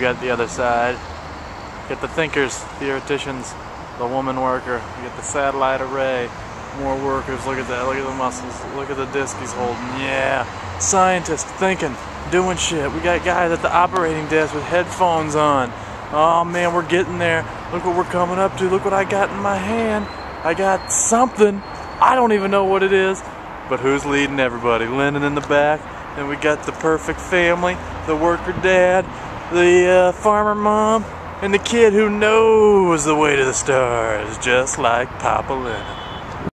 we got the other side. Get the thinkers, theoreticians, the woman worker. We get the satellite array. More workers. Look at that. Look at the muscles. Look at the disc he's holding. Yeah. Scientist thinking, doing shit. We got guys at the operating desk with headphones on. Oh man, we're getting there. Look what we're coming up to. Look what I got in my hand. I got something. I don't even know what it is. But who's leading everybody? Lenin in the back. And we got the perfect family, the worker dad, the uh, farmer mom, and the kid who knows the way to the stars, just like Papa Lenin.